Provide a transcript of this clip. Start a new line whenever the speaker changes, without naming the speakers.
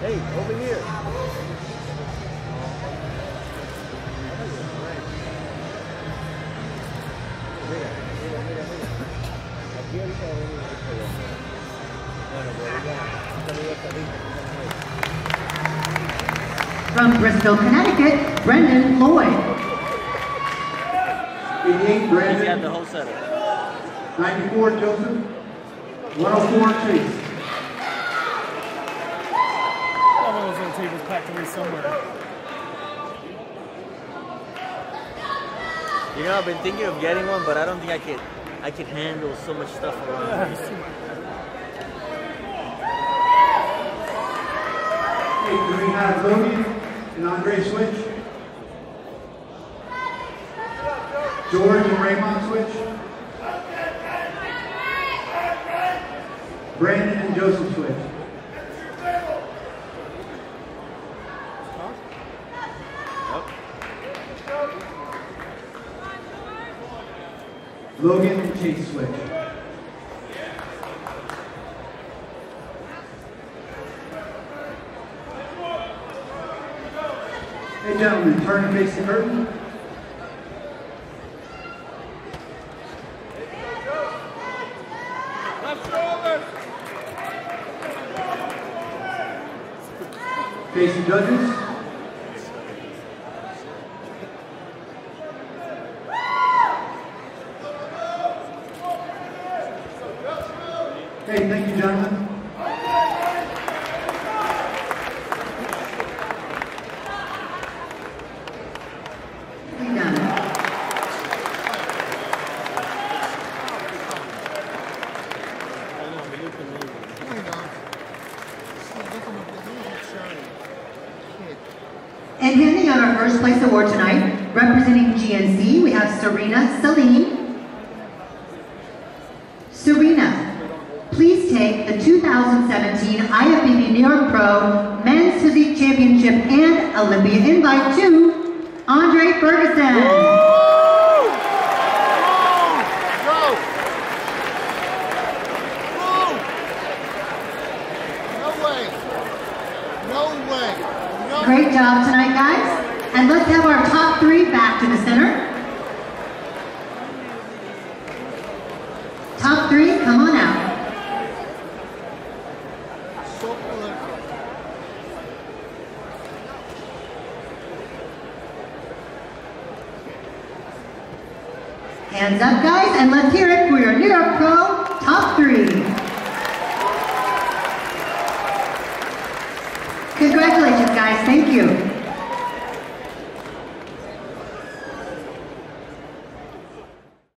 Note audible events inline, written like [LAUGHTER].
Hey, over here. From Bristol, Connecticut, Brendan Lloyd.
Eighty-eight,
Brendan. Ninety-four, Joseph.
One hundred four, Chase.
Those packed away somewhere.
You know, I've been thinking of getting one, but I don't think I could. I could handle so much stuff around. [LAUGHS]
Hey, do we have Logan and Andre switch? George and Raymond switch? Brandon and Joseph switch? Logan and Chase switch? Hey gentlemen, turn and face the curtain. Face the judges. Hey, thank you gentlemen.
And handing out our first place award tonight, representing GNC, we have Serena Salim. Serena, please take the 2017 IFBB New York Pro Men's Physique Championship and Olympia invite to Andre Ferguson.
No way. No way. No
Great job tonight, guys. And let's have our top three back to the center. Top three, come on out. Hands up, guys, and let's hear it for your New York Pro Top 3. Congratulations, guys. Thank you.